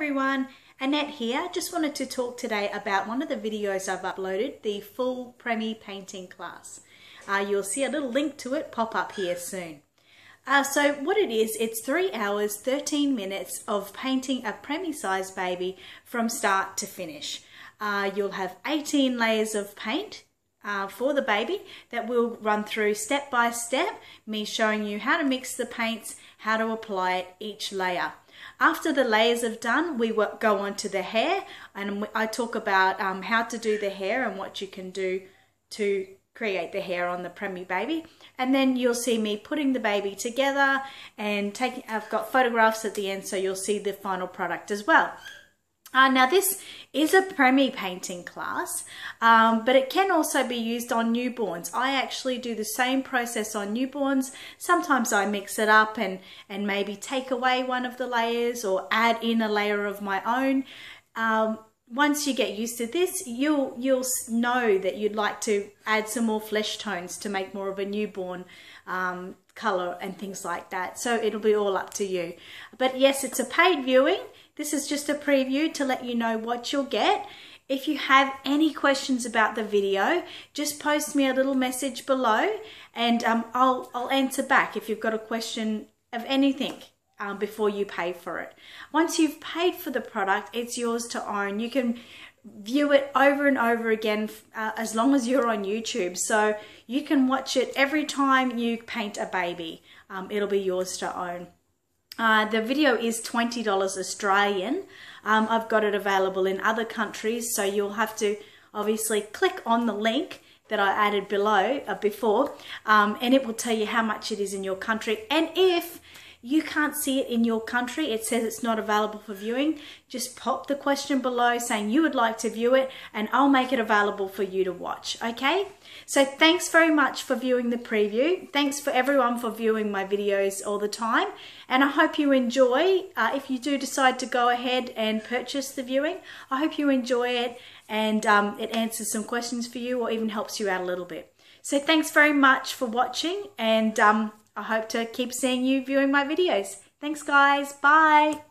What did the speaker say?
everyone, Annette here. Just wanted to talk today about one of the videos I've uploaded, the full preemie painting class. Uh, you'll see a little link to it pop up here soon. Uh, so what it is, it's 3 hours, 13 minutes of painting a preemie size baby from start to finish. Uh, you'll have 18 layers of paint uh, for the baby that we'll run through step by step, me showing you how to mix the paints, how to apply it each layer. After the layers are done, we go on to the hair and I talk about um, how to do the hair and what you can do to create the hair on the preemie baby. And then you'll see me putting the baby together and taking, I've got photographs at the end so you'll see the final product as well. Uh, now this is a preemie painting class, um, but it can also be used on newborns. I actually do the same process on newborns. Sometimes I mix it up and, and maybe take away one of the layers or add in a layer of my own. Um, once you get used to this, you'll, you'll know that you'd like to add some more flesh tones to make more of a newborn um, color and things like that. So it'll be all up to you. But yes, it's a paid viewing. This is just a preview to let you know what you'll get. If you have any questions about the video, just post me a little message below and um, I'll, I'll answer back if you've got a question of anything um, before you pay for it. Once you've paid for the product, it's yours to own. You can view it over and over again uh, as long as you're on YouTube. So you can watch it every time you paint a baby. Um, it'll be yours to own. Uh, the video is $20 Australian. Um, I've got it available in other countries, so you'll have to obviously click on the link that I added below uh, before, um, and it will tell you how much it is in your country. And if can't see it in your country, it says it's not available for viewing, just pop the question below saying you would like to view it, and I'll make it available for you to watch, okay? So thanks very much for viewing the preview. Thanks for everyone for viewing my videos all the time. And I hope you enjoy. Uh, if you do decide to go ahead and purchase the viewing, I hope you enjoy it and um, it answers some questions for you or even helps you out a little bit. So thanks very much for watching and um, I hope to keep seeing you viewing my videos. Thanks guys. Bye.